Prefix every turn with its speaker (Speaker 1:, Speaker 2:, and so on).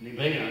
Speaker 1: 你没敢。